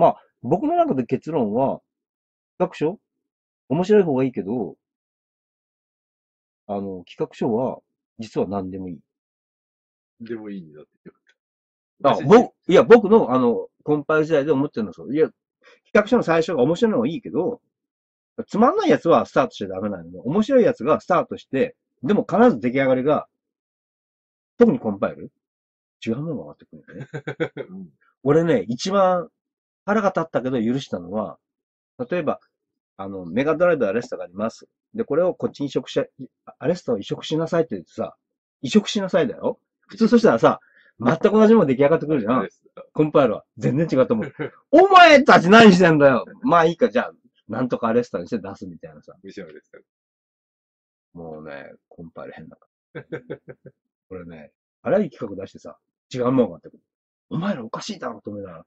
まあ、僕の中で結論は、企画書？面白い方がいいけど、あの、企画書は、実は何でもいい。でもいいんだって。あ、僕、いや、僕の、あの、コンパイル時代で思ってるのはそう。いや、企画書の最初が面白いのはいいけど、つまんないやつはスタートしちゃダメなので、面白いやつがスタートして、でも必ず出来上がりが、特にコンパイル？違うものが上がってくるんだよね。う ん俺ね、一番腹が立ったけど許したのは、例えば、あの、メガドライブアレスタがあります。で、これをこっちに移植し、アレスタを移植しなさいって言ってさ、移植しなさいだよ。普通そしたらさ、全く同じもの出来上がってくるじゃん。コンパイルは。全然違うと思う。お前たち何してんだよまあいいか、じゃあ、なんとかアレスタにして出すみたいなさ。むしろですよ。もうね、コンパイル変だから。これね、荒い企画出してさ、違うもんがあってくる。お前らおかしいだろと思いながら。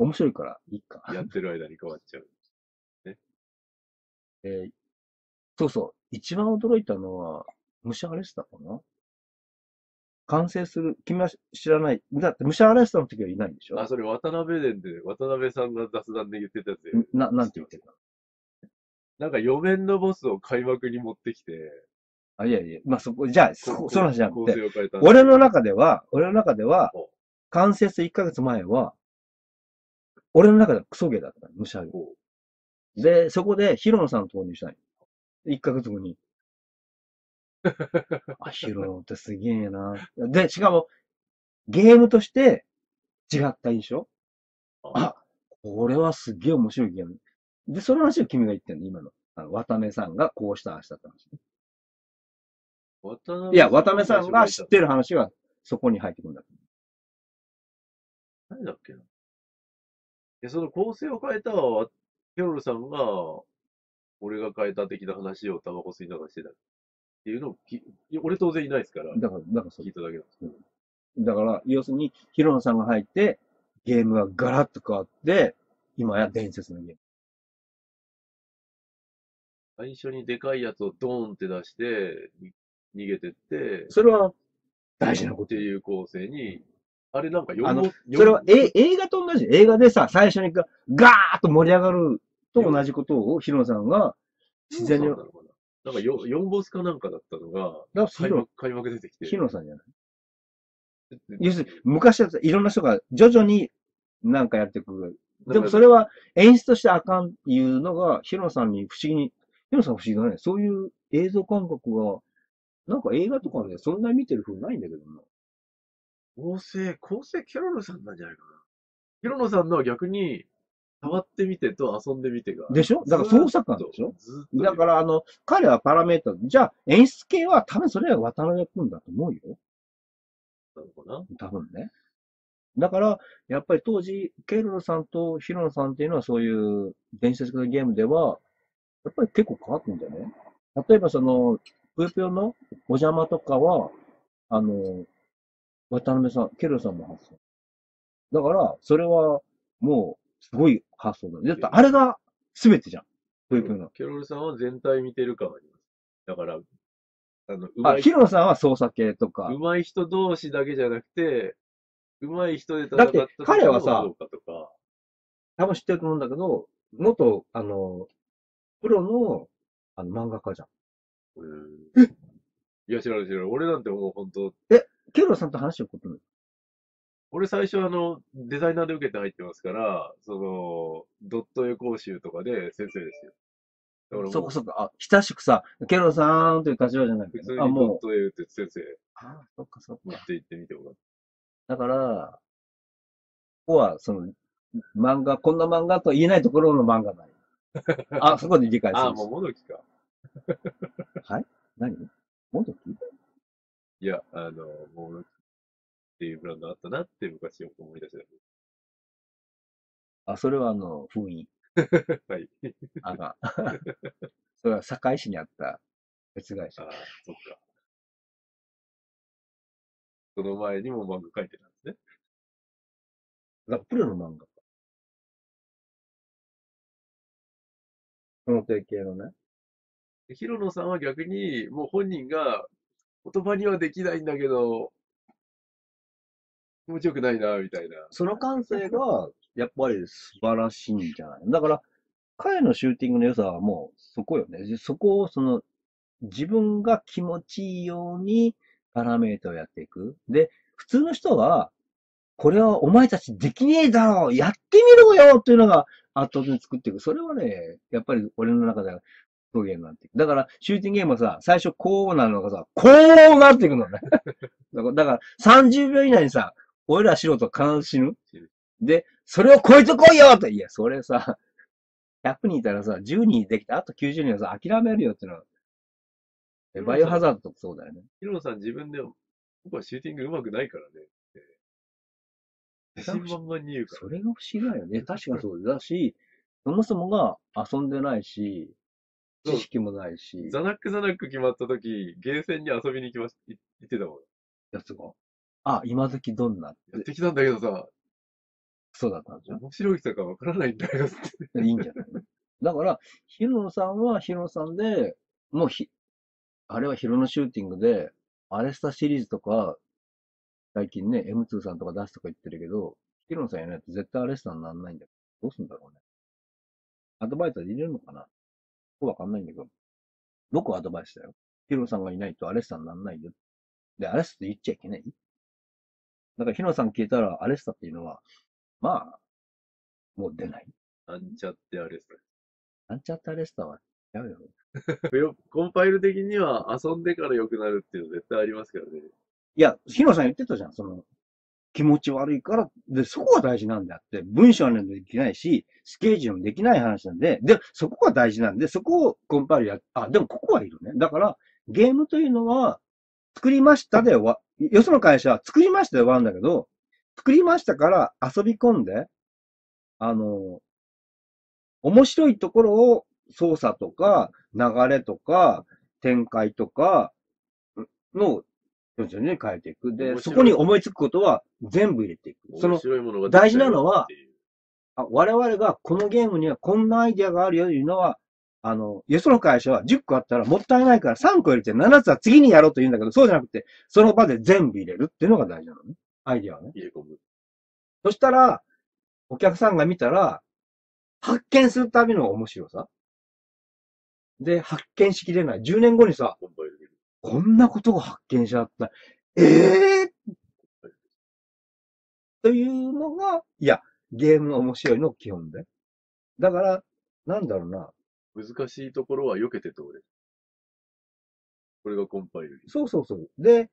面白いから、いいか。やってる間に変わっちゃう。えーそうそう。一番驚いたのは、ムシャアレスタかな？完成する。君は知らない。だって、ムシャアレスタの時はいないんでしょ？あ、それ渡辺伝で、渡辺さんが雑談で言ってたやつで、ん？な、なんて言ってた？なんか4面のボスを開幕に持ってきて、あ、いやいや、まあ、そこ、じゃあ、そ、その話じゃなくて。俺の中では、俺の中ではお、完成する1ヶ月前は、俺の中ではクソゲーだったの、ムシャアレおで、そこで、ヒロノさんを投入したい。1ヶ月後に。あ、ヒロノってすげえな。で、しかも、ゲームとして違った印象あ、これはすげえ面白いゲーム。で、その話を君が言ってんの、今の。あの、渡辺さんがこうした、ああしたって話ね。渡辺いや、渡辺さんが知ってる話がそこに入ってくるんだ。何だっけな。いや、その構成を変えたは、キャロルさんが、俺が変えた的な話をタバコ吸いながらしてた。っていうのをき、俺当然いないですから、だから、だからそう聞いただけなんですけど。だから、要するに、ヒロノさんが入って、ゲームがガラッと変わって、今や伝説のゲーム。最初にでかいやつをドーンって出して、に逃げてって、それは大事なこと。っていう構成に、あれなんか4あの本、それは、え、映画と同じ？映画でさ、最初にガガーッと盛り上がると同じことをヒロノさんが自然に、なのかななんか 4, 4ボスかなんかだったのが、だ開幕、開幕出てきて。ヒロノさんじゃない？要するに、昔はいろんな人が徐々になんかやってくる。でもそれは演出としてあかんっていうのが、ヒロノさんに不思議に、ヒロノさん不思議だね。そういう映像感覚が、なんか映画とかでそんなに見てる風ないんだけどな。構成、構成キャロルさんなんじゃないかな。ヒロノさんのは逆に、触ってみてと遊んでみてが。でしょ？だから創作なんでしょ？だから、あの、彼はパラメーター。じゃあ、演出系は多分それは渡辺君だと思うよ。なのかな？多分ね。だから、やっぱり当時、ケロロさんとヒロノさんっていうのはそういう伝説的なゲームでは、やっぱり結構変わってんだよね。例えばその、ぷよぷよのお邪魔とかは、あの、渡辺さん、ケロロさんの発想。だから、それはもう、すごい発想だ。だってあれが全てじゃん。ぷよぷよの。キャロルさんは全体見てる感あります。だから、あの、うあ、まいヒロノさんは操作系とか。うまい人同士だけじゃなくて、うまい人で戦だってった時彼はさ多分知ってると思うんだけど、元、あの、プロの、あの、漫画家じゃん。うん。いや、知らない知らない。俺なんてもう本当ケロロさんと話したことない？俺最初あの、デザイナーで受けて入ってますから、その、ドット絵講習とかで先生ですよ。だからもうそこそこ、あ、親しくさ、ケロロさんという立場じゃないけど、あ、普通にドッもう、ト絵って先生あ、そっかそっか。持って行ってみてもらって。だから、ここは、その、漫画、こんな漫画と言えないところの漫画だよ。あ、そこで理解するああ、もうもどきか。何？もどきいや、あの、もどきっていうブランドあったなって昔よく思い出した。あ、それはあの、封印。はい。あが。それは堺市にあった別会社あ。あ、そっか。その前にも漫画描いてたんですね。だからプロの漫画家。この提携のね。でヒロノさんは逆に、もう本人が言葉にはできないんだけど、気持ちよくないな、みたいな。その感性が、やっぱり素晴らしいんじゃない？だから、彼のシューティングの良さはもうそこよね。そこをその、自分が気持ちいいようにパラメータをやっていく。で、普通の人は、これはお前たちできねえだろうやってみろよっていうのが圧倒的に作っていく。それはね、やっぱり俺の中では表現になっていく。だから、シューティングゲームはさ、最初こうなるのがさ、こうなっていくのね。だから、だから30秒以内にさ、俺ら素人は必ず死ぬ。で、それを超えてこいよって、いや、それさ、100人いたらさ、10人できて、あと90人はさ、諦めるよっていうのは、えバイオハザードとかそうだよね。ヒロさん自分で、僕はシューティング上手くないからね。自信満々に言うから。それが不思議だよね。確かにそうだし、そもそもが遊んでないし、知識もないし、ザナックザナック決まった時、ゲーセンに遊びに行きまし、い行ってたもん。やつが。あ、今時どんなってやってきたんだけどさ、そうだったんですよ。面白い人かわからないんだよって。いいんじゃないだから、ヒロノさんはヒロノさんで、もうひ、あれはヒロノシューティングで、アレスタシリーズとか、最近ね、M2 さんとか出すとか言ってるけど、ヒロノさんやらないと絶対アレスタにならないんだけど、どうすんだろうね。アドバイザーで入れるのかな？わかんないんだけど。僕はアドバイスだよ。ヒロノさんがいないとアレスタにならないよ。で、アレスタって言っちゃいけない？だからヒロノさん聞いたら、アレスタっていうのは、まあ、もう出ない。なんちゃってあれさ。なんちゃったアレスタは、やめよ。よコンパイル的には遊んでから良くなるっていうの絶対ありますからね。いや、ヒロさん言ってたじゃん、その、気持ち悪いから、で、そこが大事なんであって、文章はできないし、スケージもできない話なんで、で、そこが大事なんで、そこをコンパイルや、あ、でもここはいるね。だから、ゲームというのは、作りましたで終わ、よその会社は作りましたで終わるんだけど、作りましたから遊び込んで、あの、面白いところを操作とか、流れとか、展開とかの、徐々に変えていく。で、そこに思いつくことは全部入れていく。そ面の、白いものが大事なのはあ我々がこのゲームにはこんなアイディアがあるよというのは、あの、よその会社は10個あったらもったいないから3個入れて7つは次にやろうと言うんだけど、そうじゃなくて、その場で全部入れるっていうのが大事なのね。アイディアはね。入れ込む。そしたら、お客さんが見たら、発見するたびの面白さ。で、発見しきれない。10年後にさ。こんなことが発見しちゃった。ええというのが、いや、ゲームの面白いの基本で。だから、なんだろうな。難しいところは避けて通れる。これがコンパイル。そうそうそう。で、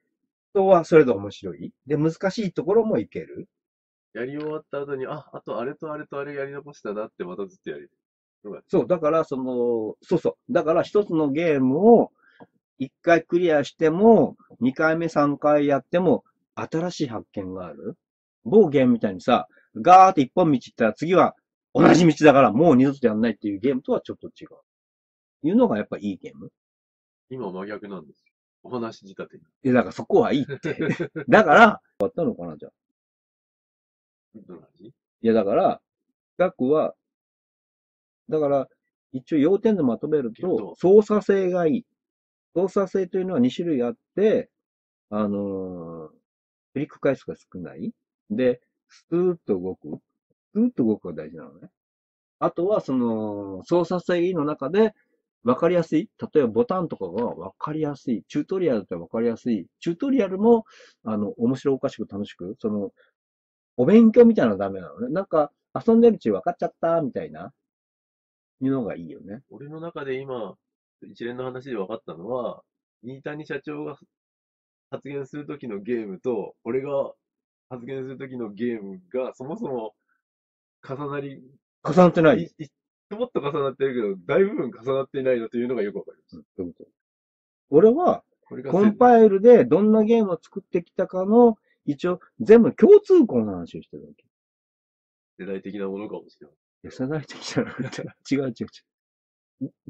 人はそれで面白い。で、難しいところもいける。やり終わった後に、あ、あとあれとあれとあれやり残したなってまたずっとやり。そう、だから、その、そうそう。だから一つのゲームを一回クリアしても、二回目三回やっても、新しい発見がある？某ゲームみたいにさ、ガーって一本道行ったら次は同じ道だからもう二度とやんないっていうゲームとはちょっと違う。いうのがやっぱいいゲーム？今真逆なんですよ。お話仕立てに。いや、だからそこはいいって。だから、終わったのかな、じゃあ。どの話？いや、だから、企画は、だから、一応要点でまとめるけどと、操作性がいい。操作性というのは2種類あって、あのークリック回数が少ない。で、スーッと動く。スーッと動くが大事なのね。あとは、その、操作性の中で、わかりやすい。例えばボタンとかがわかりやすい。チュートリアルってわかりやすい。チュートリアルも、あの、面白おかしく楽しく、その、お勉強みたいなのはダメなのね。なんか、遊んでるうちに分かっちゃった、みたいな、いうのがいいよね。俺の中で今、一連の話で分かったのは、新谷社長が発言するときのゲームと、俺が発言するときのゲームが、そもそも重なり、重なってない。いいもっと重なってるけど、大部分重なっていないのというのがよくわかります。そういうこと俺は、コンパイルでどんなゲームを作ってきたかの、一応、全部共通項の話をしてるわけ。世代的なものかもしれない。世代的じゃなくて、違う違う違う。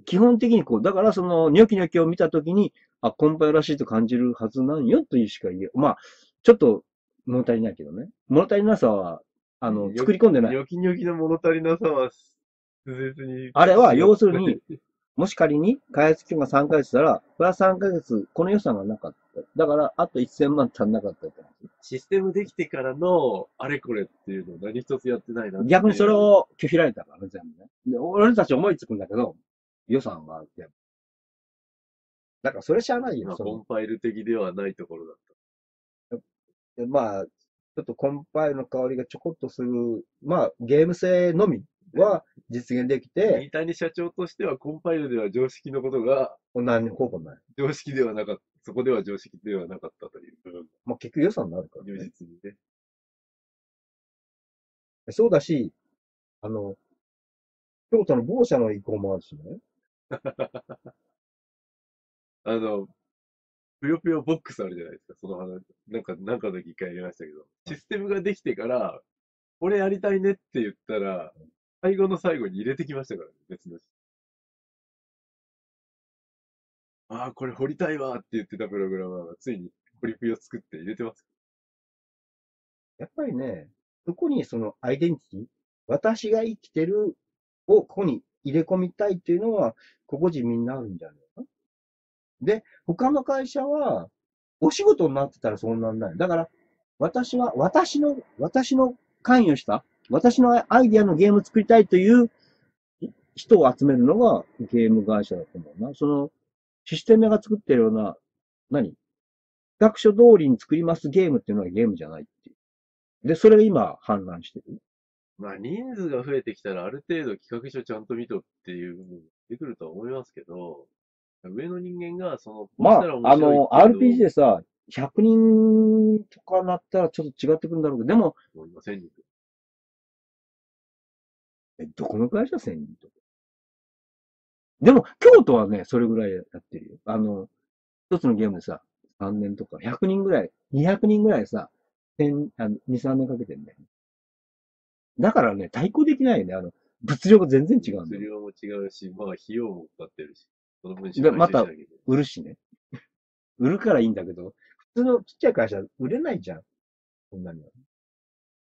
基本的にこう、だからその、ニョキニョキを見たときに、あ、コンパイルらしいと感じるはずなんよというしか言え、まあ、ちょっと物足りないけどね。物足りなさは、あの、作り込んでないニ。ョキニョキの物足りなさは、別に。あれは要するに、もし仮に開発期間が3ヶ月たら、プラス3ヶ月、この予算がなかっった。だから、あと1000万足んなかったって話。システムできてからの、あれこれっていうのを何一つやってないな逆にそれを拒否られたからね、全部ね。で、俺たち思いつくんだけど、予算があって。だからそれしゃあないよ。まあ、そのコンパイル的ではないところだっでまあ、ちょっとコンパイルの香りがちょこっとする、まあ、ゲーム性のみは実現できた。て、三谷社長としては、コンパイルでは常識のことが、何ほぼない。常識ではなかった、そこでは常識ではなかったという部分まあ、結局予算になるから、ね。実にね。そうだし、あの、京都の某社の意向もあるしね。あの、ぷよぷよボックスあるじゃないですか、その話。なんか、なんかの時一回やりましたけど、システムができてから、これやりたいねって言ったら、最後の最後に入れてきましたからね、別の人。ああ、これ掘りたいわって言ってたプログラマーが、ついに掘りぷよ作って入れてます。やっぱりね、そこにそのアイデンティティ、私が生きてるをここに入れ込みたいっていうのは、個々人みんなあるんじゃないか。で、他の会社は、お仕事になってたらそんなんない。だから、私は、私の、私の関与した、私のアイディアのゲーム作りたいという人を集めるのがゲーム会社だと思うな。その、システムが作ってるような、何？企画書通りに作りますゲームっていうのはゲームじゃないっていう。で、それが今氾濫してる。まあ、人数が増えてきたら、ある程度企画書ちゃんと見とっていうのも出てくるとは思いますけど、上の人間が、その、まあ、あの、RPG でさ、100人とかなったらちょっと違ってくるんだろうけど、でも、のを今1000人え、どこの会社 ?1000 人とか。でも、京都はね、それぐらいやってるよ。あの、一つのゲームでさ、3年とか、100人ぐらい、200人ぐらいさ、1000あの2、3年かけてんだよね。だからね、対抗できないよね。あの、物量が全然違うんだよ。物量も違うし、まあ、費用もかかってるし、その分でまた売るしね。売るからいいんだけど、普通のちっちゃい会社売れないじゃん。そんなには。